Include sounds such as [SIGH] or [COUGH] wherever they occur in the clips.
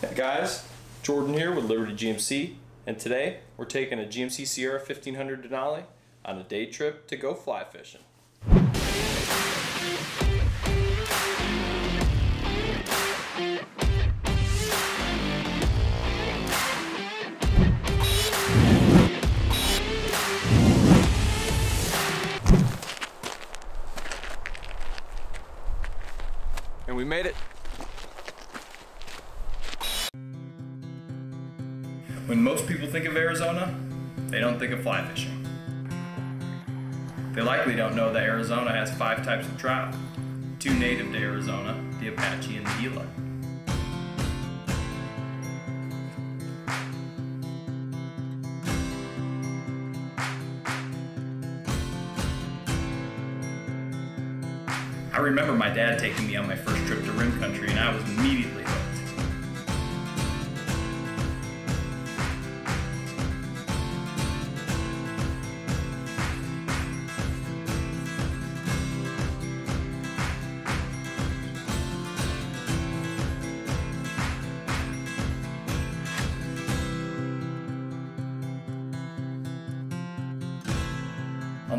Hey guys, Jordan here with Liberty GMC, and today we're taking a GMC Sierra 1500 Denali on a day trip to go fly fishing. When most people think of Arizona, they don't think of fly fishing. They likely don't know that Arizona has five types of trout, two native to Arizona, the Apache and the Gila. I remember my dad taking me on my first trip to rim country and I was immediately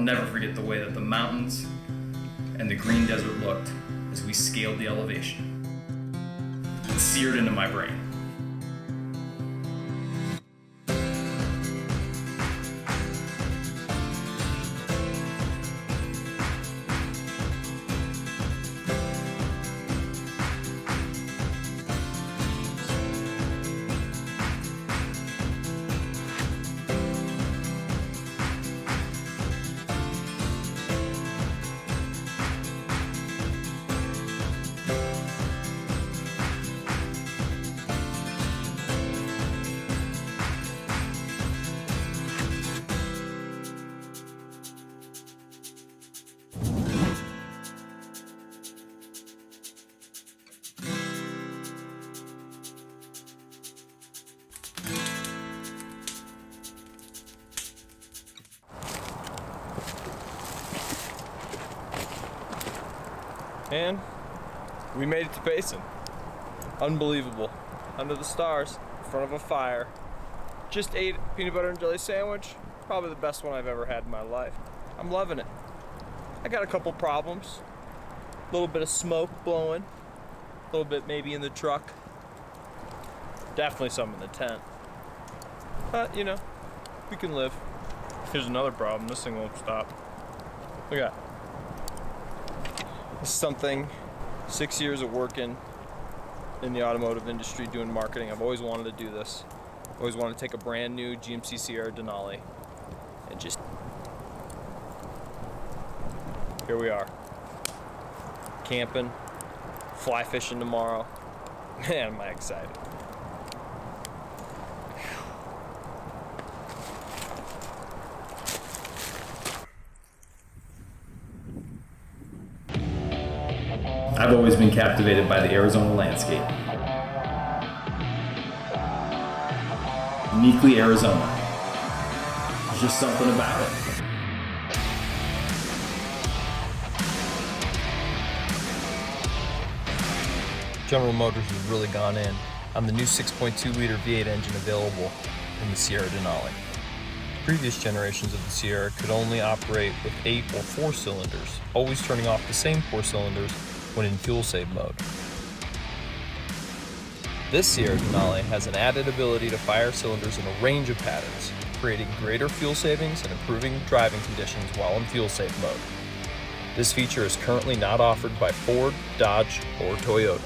I'll never forget the way that the mountains and the green desert looked as we scaled the elevation. It seared into my brain. And we made it to Basin. Unbelievable. Under the stars, in front of a fire. Just ate peanut butter and jelly sandwich. Probably the best one I've ever had in my life. I'm loving it. I got a couple problems. A little bit of smoke blowing. A little bit maybe in the truck. Definitely some in the tent. But, you know, we can live. Here's another problem. This thing won't stop. Look at that. Something, six years of working in the automotive industry doing marketing. I've always wanted to do this. Always wanted to take a brand new GMC Sierra Denali and just. Here we are. Camping, fly fishing tomorrow. [LAUGHS] Man, am I excited. I've always been captivated by the Arizona landscape. Uniquely Arizona. There's just something about it. General Motors has really gone in on the new 6.2 liter V8 engine available in the Sierra Denali. Previous generations of the Sierra could only operate with 8 or 4 cylinders, always turning off the same 4 cylinders when in fuel save mode. This Sierra Denali has an added ability to fire cylinders in a range of patterns, creating greater fuel savings and improving driving conditions while in fuel save mode. This feature is currently not offered by Ford, Dodge, or Toyota.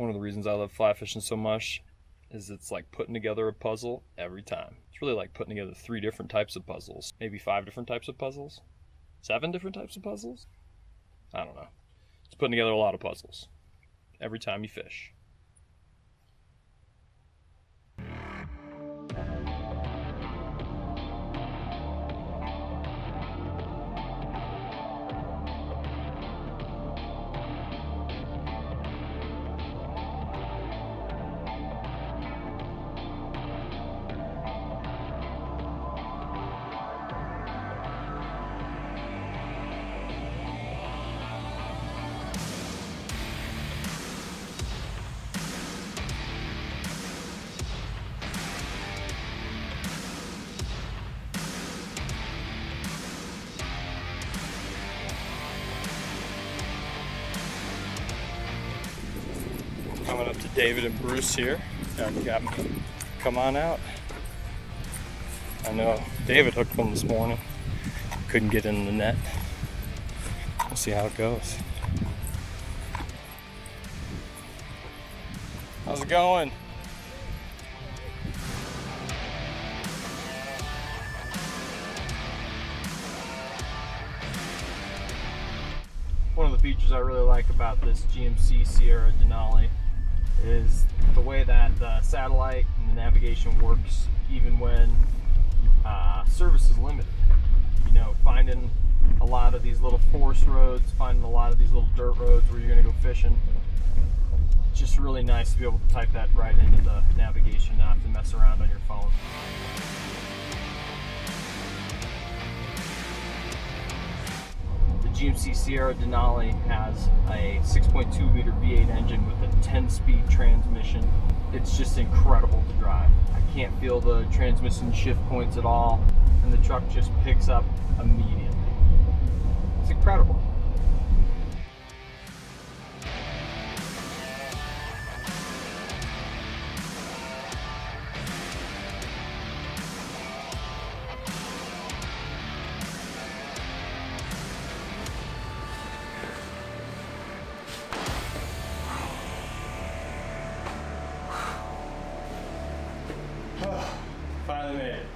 One of the reasons I love fly fishing so much is it's like putting together a puzzle every time. It's really like putting together three different types of puzzles, maybe five different types of puzzles, seven different types of puzzles. I don't know. It's putting together a lot of puzzles every time you fish. Coming up to David and Bruce here. Them come on out. I know David hooked one this morning. Couldn't get in the net. We'll see how it goes. How's it going? One of the features I really like about this GMC Sierra Denali is the way that the satellite and the navigation works even when uh, service is limited. You know, finding a lot of these little forest roads, finding a lot of these little dirt roads where you're gonna go fishing. It's just really nice to be able to type that right into the navigation, not to mess around on your phone. GMC Sierra Denali has a 6.2 liter V8 engine with a 10 speed transmission. It's just incredible to drive. I can't feel the transmission shift points at all, and the truck just picks up immediately. It's incredible. It.